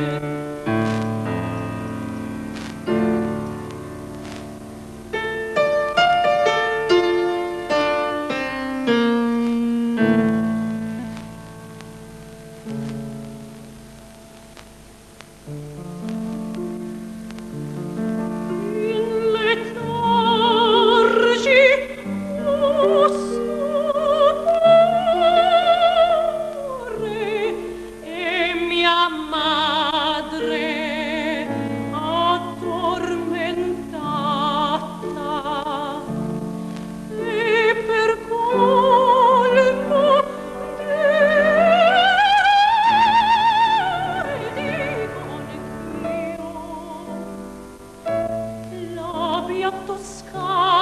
Mm-hmm. alto sky.